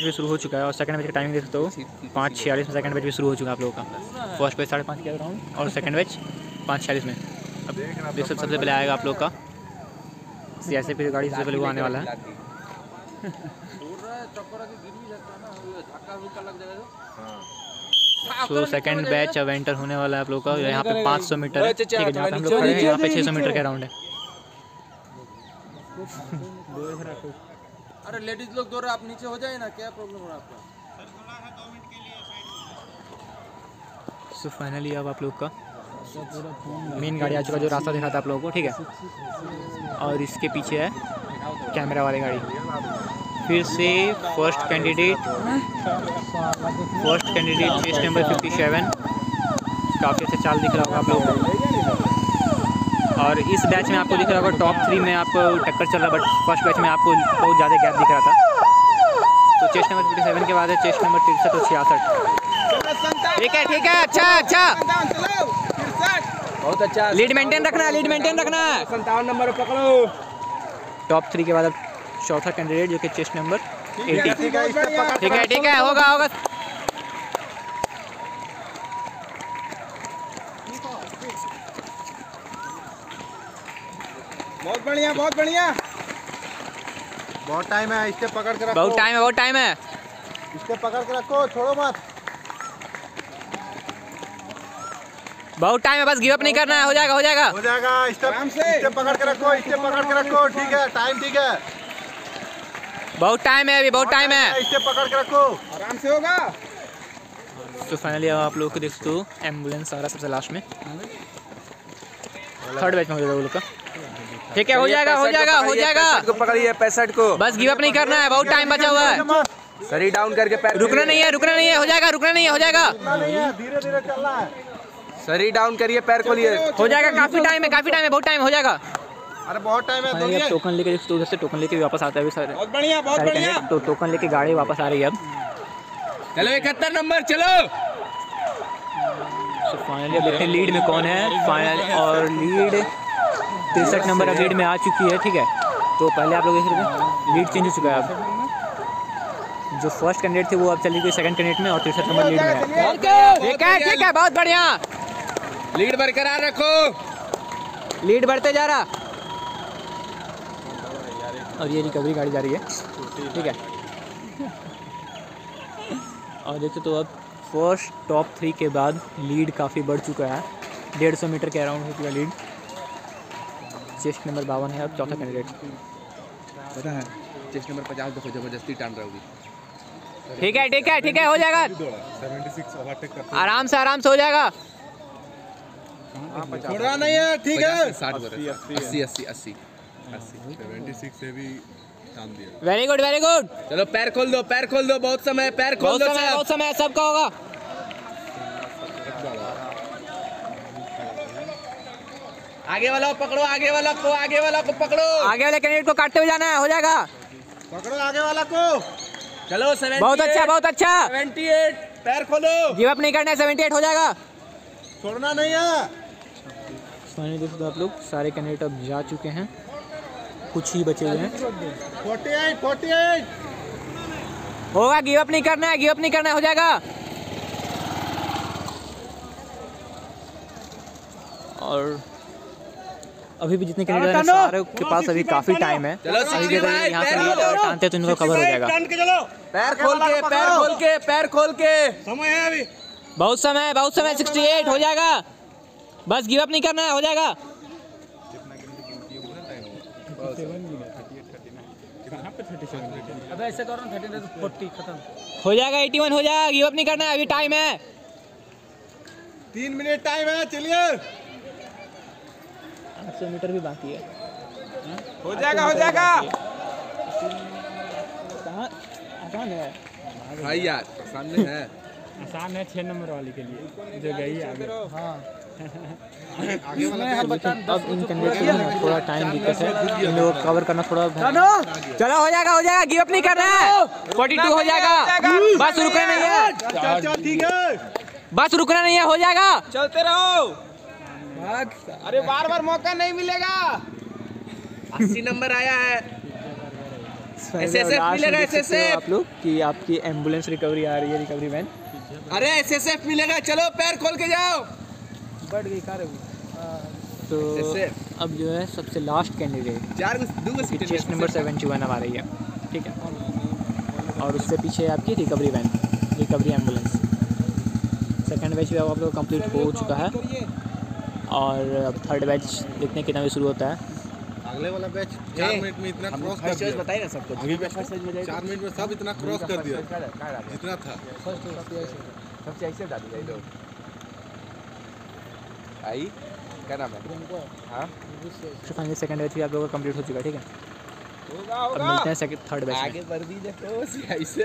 Batch भी शुरू हो चुका है और सेकंड बैच का टाइमिंग देख सकते हो। पाँच छियालीस में सेकंड बैच भी शुरू हो चुका है आप लोगों का। फ़र्स्ट बैच साढ़े पाँच के राउंड और सेकंड बैच पाँच छियालीस में। अब देख सकते सबसे पहले आएगा आप लोग का। सी एस फिर गाड़ी सबसे पहले वो आने वाला है। तो सेकंड बैच अब एंटर होने वाला है आप लोग का। यहाँ पे 500 मीटर है। है, जहाँ पे हम लोग खड़े हैं, यहाँ पे 600 मीटर का राउंड है। अरे लेडीज़ लोग दो रहे आप नीचे हो जाए ना, क्या प्रॉब्लम हो रहा है आपका? सो फाइनली अब आप लोग का मेन गाड़ी आ चुका जो रास्ता दिखा था आप लोगों को, ठीक है? और इसके पीछे है कैमरा वाली गाड़ी। फिर से first candidate first candidate number 57 काफ़ी अच्छा चाल दिख रहा होगा आप लोगों को। और इस बैच में आपको दिख रहा होगा टॉप थ्री में आपको टक्कर चल रहा बट फ़र्स्ट बैच में आपको बहुत ज़्यादा गैप दिख रहा था। तो चेस्ट नंबर 57 के बाद है चेस्ट नंबर तिरसठ और छियासठ। ठीक है ठीक है अच्छा अच्छा। बहुत अच्छा। लीड मेंटेन रखना है लीड मेंटेन रखना। है संतावन नंबर पकड़ो। टॉप थ्री के बाद अब चौथा कैंडिडेट जो कि चेस्ट नंबर एटी ठीक है ठीक है होगा होगा। बहुत बढ़िया बहुत बढ़िया। बहुत टाइम है इससे पकड़ के रखो। बहुत टाइम है बहुत टाइम है। इससे पकड़ के रखो छोड़ो मत। बहुत टाइम है बस गिव अप नहीं करना है हो जाएगा हो जाएगा। हो जाएगा आराम इससे पकड़ के रखो इससे पकड़ के रखो ठीक है टाइम ठीक है। बहुत टाइम है अभी बहुत टाइम है। इससे पकड़ के रखो। आराम से होगा। तो फाइनली आप लोग को देख सकते हो एंबुलेंस आ रहा है सबसे लास्ट में। थर्ड बैच में हो जाएगा वो लोग का। ठीक है हो जाएगा हो जाएगा हो जाएगा। को पकड़िए पैंसठ को। बस गिव अप नहीं करना है बहुत टाइम बचा हुआ है। सरी डाउन करके पैर रुकना नहीं है रुकना नहीं है हो जाएगा रुकना नहीं है हो जाएगा। धीरे धीरे चलना है। सरी डाउन करिए पैर खोलिए हो जाएगा काफ़ी टाइम है काफ़ी टाइम है बहुत टाइम हो जाएगा। अरे बहुत टाइम है टोकन लेके उधर से टोकन लेके वापस आता है बहुत बढ़िया बहुत बढ़िया। तो टोकन लेके गाड़ी वापस आ रही है अब। चलो इकहत्तर नंबर चलो। फाइनली अब देखते हैं लीड में कौन है। फाइनल और लीड तिरसठ नंबर लीड में आ चुकी है ठीक है? तो पहले आप लोग देख रहे लीड चेंज हो चुका है अब। जो फ़र्स्ट कैंडिडेट थे वो अब चली गई सेकंड कैंडिडेट में और तिरसठ नंबर लीड में ठीक है ठीक है बहुत बढ़िया। लीड बरकरार रखो। लीड बढ़ते जा रहा। और ये रिकवरी गाड़ी जा रही है। ठीक है। और देखते तो अब फ़र्स्ट टॉप थ्री के बाद लीड काफ़ी बढ़ चुका है। डेढ़ सौ मीटर के अराउंड हो चुका लीड चेस्ट नंबर बावन है अब चौथा कैंडिडेट। पता है चेस्ट नंबर पचास देखो ज़बरदस्ती टान रहा होगी। ठीक है ठीक है ठीक है हो जाएगा। आराम से आराम से हो जाएगा। छोड़ना नहीं है ठीक है। साठ अस्सी अस्सी अस्सी वेरी गुड वेरी गुड चलो पैर खोल दो पैर खोल दो बहुत समय पैर खोल दो समय बहुत समय सबका होगा। आगे वाला को पकड़ो आगे वाला को आगे वाला को पकड़ो। आगे वाले कैंडिडेट को काटते हुए जाना है हो जाएगा। पकड़ो आगे वाला को। चलो सेवेंटी बहुत अच्छा बहुत अच्छा। सेवेंटी एट पैर खोलो। गिव अप नहीं करना है सेवेंटी एट हो जाएगा। छोड़ना नहीं है। फाइनली दोस्तों आप लोग सारे कैंडिडेट अब जा चुके हैं। कुछ ही बचे हुए हैं। फोर्टी एट फोर्टी एट होगा गिव अप नहीं करना है गिव अप नहीं करना है हो जाएगा। और अभी भी जितने कैंडिडेट हैं सारे के पास अभी काफ़ी टाइम है। चलो, अभी भी अगर यहाँ से पैर टानते हैं तो इनको कवर हो जाएगा। पैर खोल के पैर खोल के पैर खोल के। बहुत समय है बहुत समय 68 हो जाएगा। बस गिव अप नहीं करना है हो जाएगा। अब ऐसे करो ना थर्टी फोर्टी खत्म। हो जाएगा 81 हो जाएगा गिव अप नहीं करना है अभी टाइम है। तीन मिनट टाइम है चलिए। 800 मीटर भी बाकी है। हो जाएगा हो जाएगा। कहाँ? आसान है। भाई यार सामने है। आसान है छः नंबर वाली के लिए। जो गई है आगे। हाँ। अब इन कैंडिडेट को ना थोड़ा टाइम दिक्कत है। इन लोगों को कवर करना थोड़ा चलो हो जाएगा हो जाएगा गिव अप नहीं करना है। 42 हो जाएगा। बस रुकना नहीं है। चल चल ठीक है। बस रुकना नहीं है हो जाएगा। चलते रहो। अरे बार बार मौका नहीं मिलेगा। अस्सी नंबर आया है। लास्ट मिलेगा, SSF आप लोग कि आपकी एंबुलेंस रिकवरी आ रही है रिकवरी वैन अरे एसएसएफ मिलेगा चलो पैर खोल के जाओ। बढ़ गई कार तो अब जो है सबसे लास्ट कैंडिडेट चार चेस्ट नंबर सेवेंटी वन आ रही है। ठीक है? और उससे पीछे आपकी recovery van recovery ambulance second batch भी अब आप लोग कंप्लीट हो चुका है। और अब थर्ड बैच देखने कितना भी शुरू होता है। अगले वाला बैच चार मिनट में इतना क्रॉस कर दिया। बताइए ना सबको आगे बैच चार मिनट में सब इतना क्रॉस कर दिया। जितना था। सबसे ऐसे डाल दिया इधर। आई? क्या नाम है? हाँ? तो फाइनली सेकेंड बैच भी आप लोगों का कंप्लीट हो चुका है ठीक है? होगा अब मिलते हैं सेकंड थर्ड बैच आगे बढ़ दीजिए तो ऐसे।